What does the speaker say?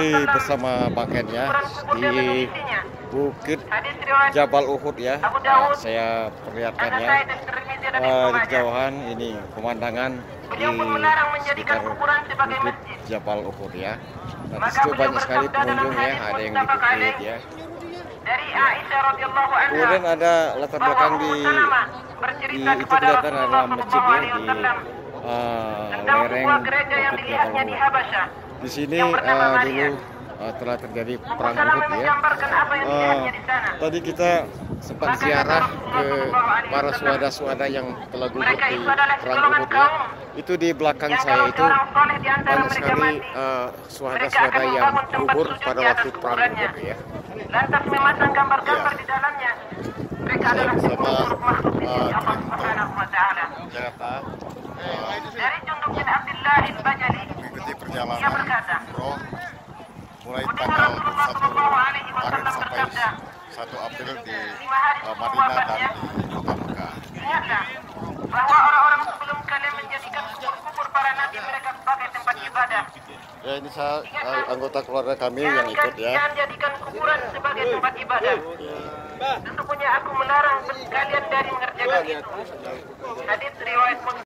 Bersama Ken ya di Bukit Jabal Uhud ya. Nah, saya perlihatkan ya uh, di kejauhan ini pemandangan di sekitar Bukit Jabal Uhud ya. Nah, di situ banyak sekali pengunjung ya, ada yang di bukit ya. Kemudian ada latar belakang di, di itu kelihatan adalah masjid ya di uh, lereng Bukit Jabal Uhud. Di sini uh, dulu uh, telah terjadi perang Uhud ya. Uh, tadi kita sempat ziarah ke para suada-suada yang telah gugur di perang Uhud ya. Itu di belakang saya itu banyak sekali suada-suada uh, yang gugur pada waktu perang Uhud ya. Lantas memasang gambar-gambar di dalamnya. Mereka adalah bersama uh, Jakarta. Perjalanan umroh mulai tanggal Rasulullah 1 Shallallahu Alaihi Maret Wasallam sampai bersabda, 1 April di uh, Madinah dan di kota Mekah. ingatlah bahwa orang-orang sebelum kalian menjadikan kubur-kubur para nabi mereka sebagai tempat ibadah. Ya ini saya uh, anggota keluarga kami yang ikut ya. jangan jadikan kuburan sebagai tempat ibadah. Sesungguhnya aku melarang kalian dari mengerjakan itu. Hadis riwayat.